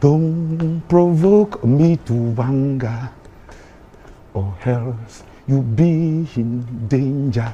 Don't provoke me to anger, or else you'll be in danger.